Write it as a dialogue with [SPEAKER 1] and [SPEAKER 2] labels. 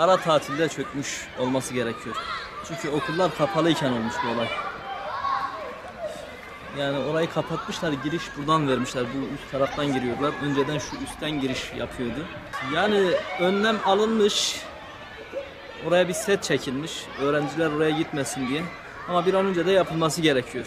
[SPEAKER 1] ara tatilde çökmüş olması gerekiyor. Çünkü okullar kapalıyken olmuş bu olay. Yani orayı kapatmışlar, giriş buradan vermişler. Bu üst taraftan giriyorlar. Önceden şu üstten giriş yapıyordu. Yani önlem alınmış. Oraya bir set çekilmiş. Öğrenciler oraya gitmesin diye. Ama bir an önce de yapılması gerekiyor.